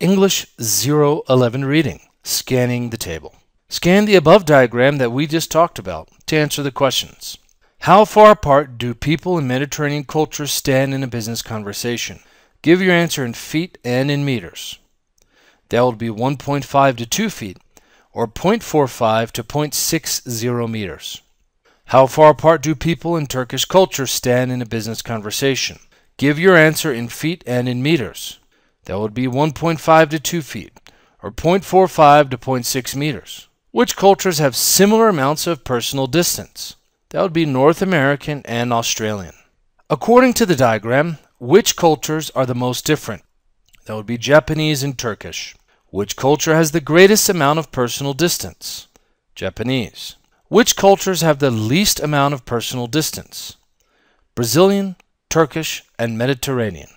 English 011 reading, scanning the table. Scan the above diagram that we just talked about to answer the questions. How far apart do people in Mediterranean cultures stand in a business conversation? Give your answer in feet and in meters. That would be 1.5 to 2 feet, or 0.45 to 0.60 meters. How far apart do people in Turkish culture stand in a business conversation? Give your answer in feet and in meters. That would be 1.5 to 2 feet, or 0.45 to 0.6 meters. Which cultures have similar amounts of personal distance? That would be North American and Australian. According to the diagram, which cultures are the most different? That would be Japanese and Turkish. Which culture has the greatest amount of personal distance? Japanese. Which cultures have the least amount of personal distance? Brazilian, Turkish, and Mediterranean.